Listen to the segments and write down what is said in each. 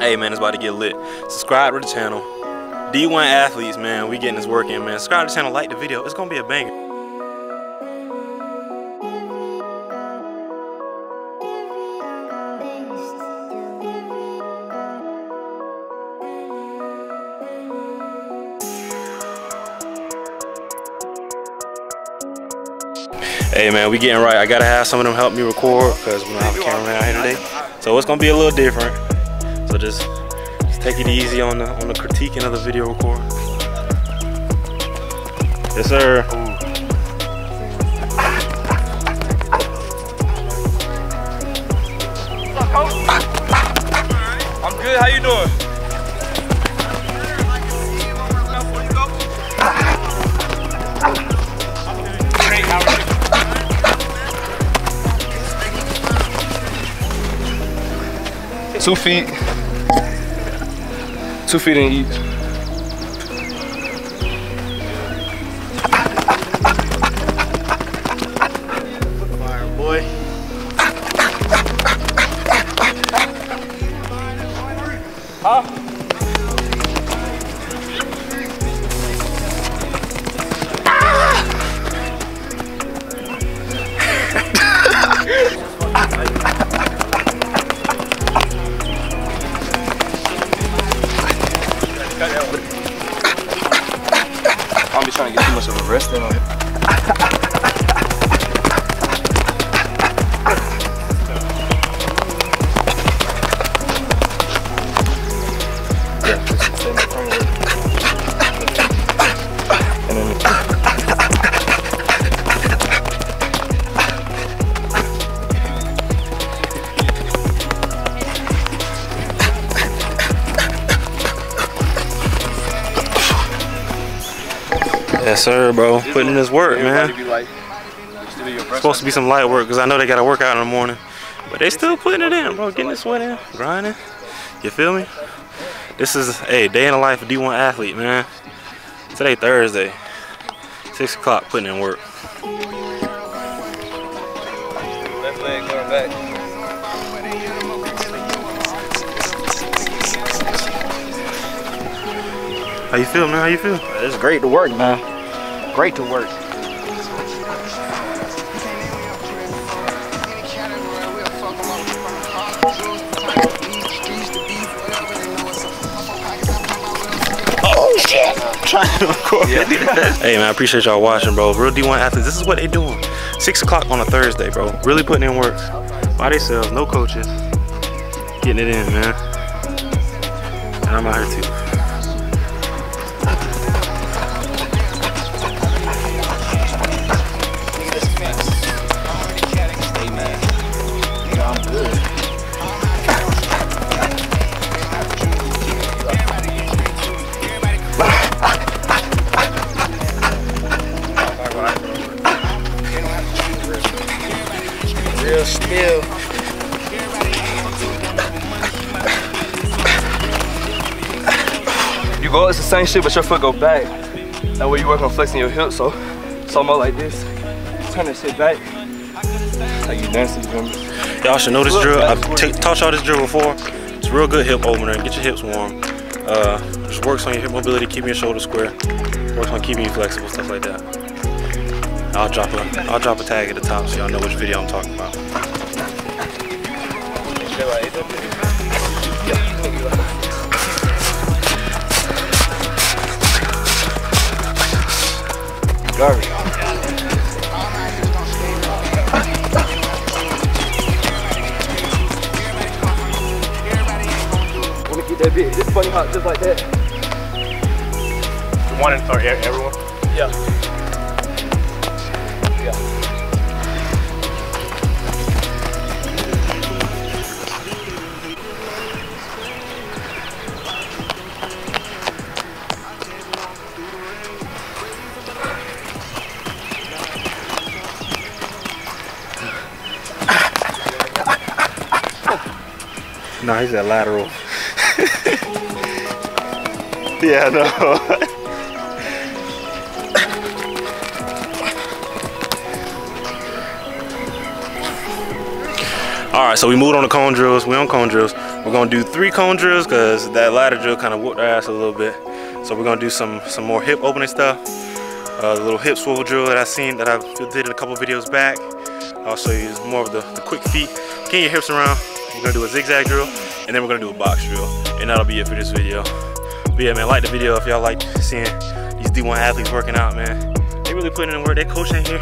Hey man, it's about to get lit. Subscribe to the channel. D1 athletes, man, we getting this work in, man. Subscribe to the channel, like the video. It's gonna be a banger. Hey man, we getting right. I gotta have some of them help me record because we don't have a cameraman out here today. So it's gonna be a little different. So just, just take it easy on the on the critiquing of the video record. Yes sir. I'm good. How you doing? Two feet. Two feet I'm just trying to get too much of a rest in on it. Yes sir, bro. Putting in this work, man. be like, just do your breast supposed to be some light work because I know they got to work out in the morning. But they still putting it in, bro. Getting this sweat in, grinding. You feel me? This is a day in the life of D1 athlete, man. Today Thursday, six o'clock, putting in work. Left leg going back. How you feel, man? How you feel? It's great to work, man. Great to work. Oh shit! Trying to record Yeah. Hey man, I appreciate y'all watching, bro. Real D1 athletes, this is what they doing. Six o'clock on a Thursday, bro. Really putting in work by themselves, no coaches. Getting it in, man. And I'm out here too. Real still. You go, it's the same shit, but your foot go back. That way you work on flexing your hips, so it's almost like this. Turn that shit back. Like you dancing, you Y'all should know this drill. I've taught y'all this drill before. It's a real good hip opener. Get your hips warm. Uh, just works on your hip mobility, keeping your shoulders square. Works on keeping you flexible, stuff like that. I'll drop a I'll drop a tag at the top so y'all know which video I'm talking about. Garbage. Wanna keep that bit. This funny hot just like that. One in, or everyone? Yeah. Yeah. Nah, he's that lateral. yeah, no. All right, so we moved on to cone drills. We on cone drills. We're We're gonna do three cone drills because that ladder drill kind of whooped our ass a little bit. So we're gonna do some some more hip opening stuff. Uh, the little hip swivel drill that I seen that I did in a couple videos back. I'll show you more of the, the quick feet. Get your hips around. We're gonna do a zigzag drill and then we're gonna do a box drill. And that'll be it for this video. But yeah, man, like the video if y'all like seeing these D1 athletes working out, man. They really putting in work. They coaching here.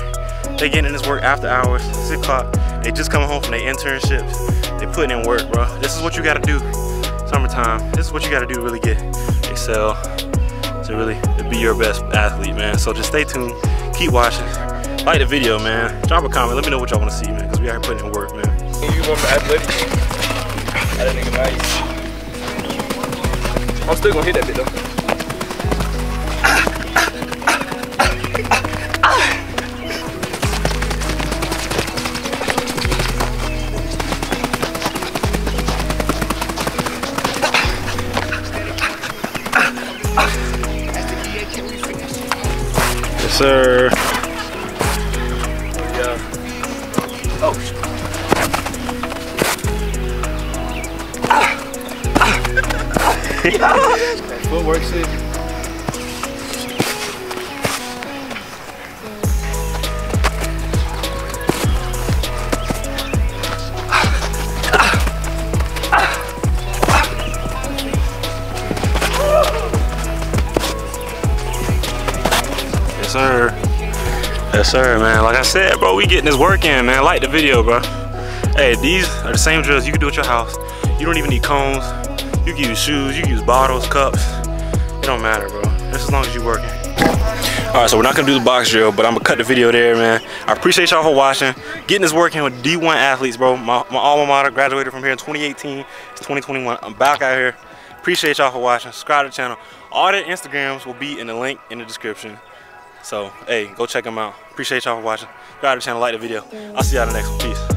They getting in this work after hours, six o'clock. They just coming home from their internships. They putting in work, bro. This is what you gotta do. Summertime. This is what you gotta do to really get excel to really be your best athlete, man. So just stay tuned, keep watching, like the video, man. Drop a comment, let me know what y'all wanna see, man, because we here putting in work, man. You want nice. I'm still gonna hit that bit though. Sir. Footwork shit. Yes, sir. Yes, sir, man. Like I said, bro, we getting this work in, man. Like the video, bro. Hey, these are the same drills you can do at your house. You don't even need cones. You can use shoes, you can use bottles, cups. It don't matter, bro. Just as long as you're working. All right, so we're not gonna do the box drill, but I'm gonna cut the video there, man. I appreciate y'all for watching. Getting this working with D1 athletes, bro. My, my alma mater graduated from here in 2018. It's 2021. I'm back out here. Appreciate y'all for watching. Subscribe to the channel. All their Instagrams will be in the link in the description. So, hey, go check them out. Appreciate y'all for watching. Subscribe to the channel, like the video. I'll see y'all in the next one. Peace.